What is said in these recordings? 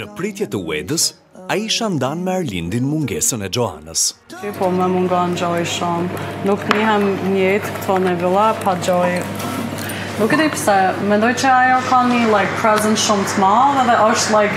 Në pritje të Uedas, Aisha ndan me Arlindin mungesën e Xhoanës. Po më mungon Xhoi shumë. Nuk ndihem njëjtë këtu në vila pa Xhoin. Nuk e di pse, mendoj që ajo ka një like presence shumë të madh dhe është like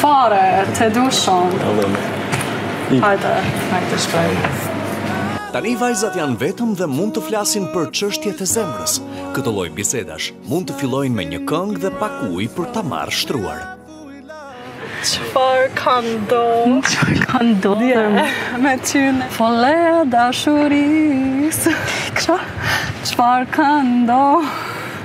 Fare, të du shumë. Alëm. Hajde, hajde shkojmë. Tani vajzat janë vetëm dhe mund të flasin për çështjet e zemrës. Këto lloj bisedash mund të fillojnë me një këngë dhe pak ujë për ta marrë shtruar. Çfarë ka ndodhur? Çfarë ka ndodhur? Me ty në fole dashurisë. Çfarë ka ndodhur?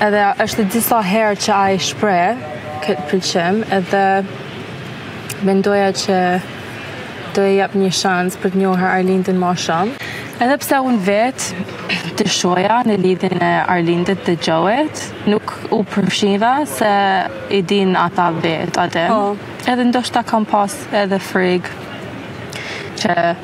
Edhe është disa herë që ai shpreh këtë pëlqim edhe mendoja që do e jap një shans për të njohur Arlindin më shumë. Edhe pse unë vet dyshoja në lidhjen e Arlindit dhe Xhoit, nuk u përfshiva se i din ata vet atë. Po. Edhe ndoshta kam pas edhe frikë që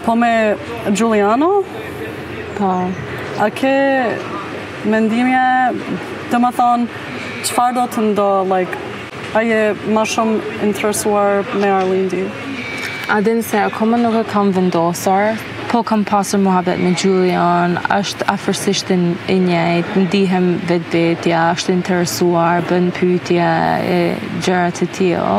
Po me Xhuliano? Po. A ke mendimje, domethënë, çfarë do të ndodh, like, a je ma shumë interesuar me Arlindi? A e din se akoma nuk e kam vendosur, po kam pasur muhabet me Xhulian, është afërsisht i njëjtë, ndihem vetë vetja, është interesuar, bën pyetje e gjëra të tilla.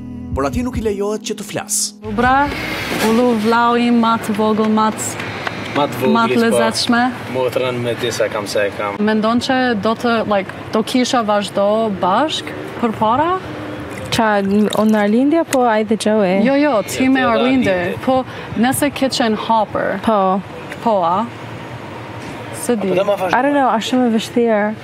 Por atij nuk i lejohet që të flas. U bre, u le vlau im ma t'vogël ma t' ma t'vogël ma t' po. lezetshme. Motrën me disa kam se e kam. Mendon që do të like do kisha vazhdo bashk për para? Ça, unë Arlindi apo ai dhe Xhoi? Jo, jo, ti me Arlindin, po nëse ke qenë hapur. Po. Po, a? Se di. I don't know, është shumë e vështirë.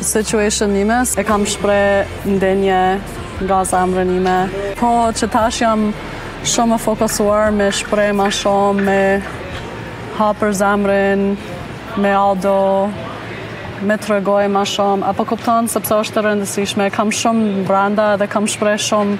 Situation time, e kam shpre ndjenja nga zemrën time. Po që tash jam shumë më fokusuar me shpre ma shumë, me hap zemrën, me Aldo, me tregu ma shumë. A po kupton, sepse është të rëndësishme, kam shumë branda dhe kam shpre shumë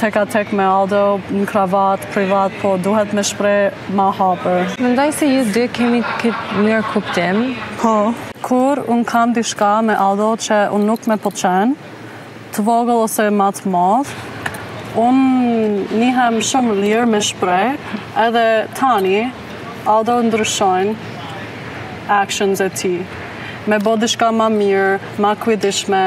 tek a tek me Aldo, në krevat, privat, po duhet me shpre ma hapur. Mendoj se të dy kemi këtë mirëkuptim. Po. Kur unë kam dishka me Aldo që unë nuk me pëlqen, të vogël ose ma të madh, unë nihem shumë lirë me shpreh edhe tani Aldo ndryshojnë actions e tij me bo dishka ma mirë, ma kujdishme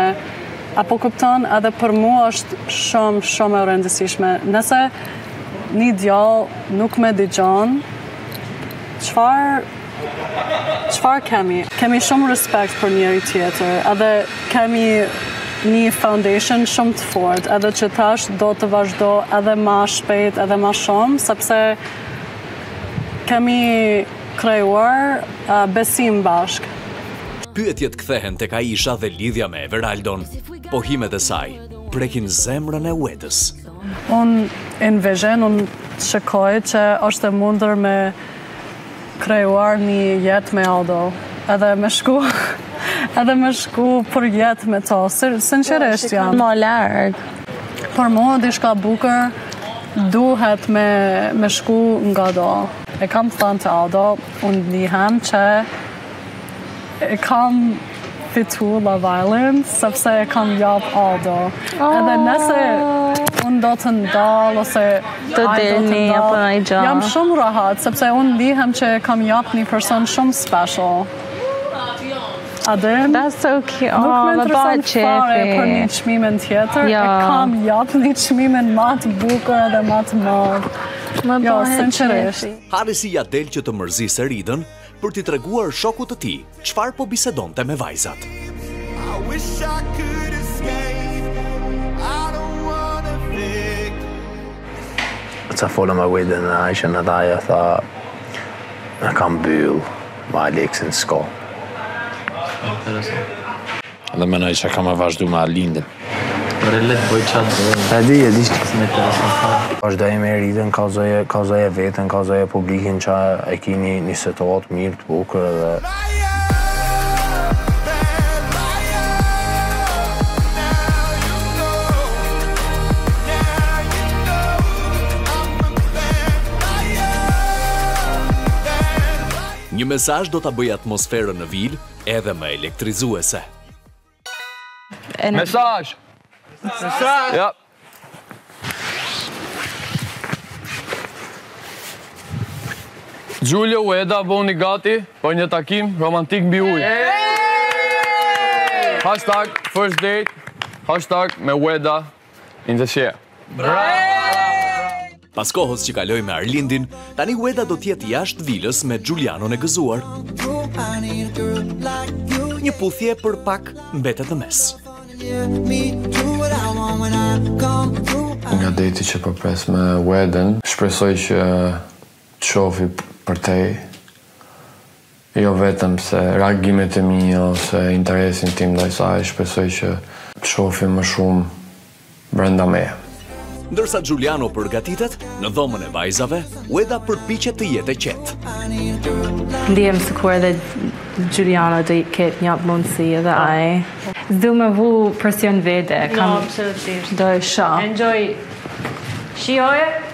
apo kupton edhe për mu është shumë shumë e rendësishme nëse ni djal nuk me digjon çfarë Çfarë kemi? Kemi shumë respekt për njëri tjetër, edhe kemi një foundation shumë të fortë, edhe që tash do të vazhdo edhe ma shpejt, edhe ma shumë, sepse kemi krejuar uh, besim bashkë. Pyetjet kthehen tek Aisha dhe lidhja me Everaldon, pohimet e saj prekin zemrën e Uedës. Unë envision, unë shikoj që është e mundur me krejuar një jetë me Aldo, edhe me shku, edhe me shku për jetë me to, se sinqerisht po, jam. Po, larg. Për mua dishka bukur, duhet me, me shku ngado. E kam thënë të Aldo, unë nihem që E kam fitu Love Island, sepse e kam gjet Aldo. Oh. Edhe nëse unë do të dal, ose të delni, apo në i gjallë. Jam shumë rahat, sepse unë ndihem që e kam gjet një person shumë special. Adem, That's so cute. Nuk oh, me intereson fare për një qmimin tjetër, e kam gjet një çmimin ma të bukur edhe ma të mirë. Më jo, bëhet qejfi. Harisi ia del që të mërzisë Eridën, për t'i treguar shokut të tij çfarë po bisedonte me vajzat. Ça folëm me Uedën Aishën dhe ajo, tha, e kam mbyll me Aleksin s'ko. Interesant. Domethënë që ka me vazhdu me Alindin. Për e letë bëjë qatë dhe... E di, e di. S'më intereson fare. Vazhdoje me Eridën, gëzoje, gëzoje veten, gëzoje publikin që e ki një, një situatë mirë të bukër dhe... Një mesazh do ta bëjë atmosferën në vilë, edhe më elektrizuese. Mesazh! Mesazh! Ja. Xhulio, Ueda, bonu gati për një takim romantik mbi ujë. Hashtag first date, hashtag me Ueda Injë shje. Pas kohës që kaloi me Arlindin, tani Ueda do të jetë jashtë vilës me Xhulianon e gëzuar. Një puthje për pak mbetet në mes. Nga deti që po pres me Uedën, shpresoj që të shofi përtej, jo vetëm se reagimet e mia ose interesin tim ndaj saj, shpresoj që të shohi më shumë brenda meje. Ndërsa Xhuliano përgatitet, në dhomën e vajzave, Ueda përpiqet të jetë e qetë. Ndiem sikur edhe Xhuliano do të ketë një mundësi edhe ai. S'do më vu presion vetes. Jo, absolutisht. Do e shoh. Enjoy. Shijoje.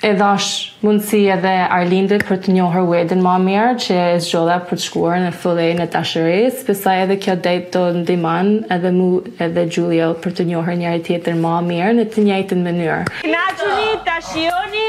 I dhash mundësi edhe Arlindit për të njohur Uedën ma mirë, që e zgjodha për të shkuar në folenë e dashurisë. Besoj edhe kjo date do ndihmoj edhe mu edhe Xhulion për të njohur njëri tjetrin ma mirë në të njëjtën mënyrë. Kënaquni ta shijoni!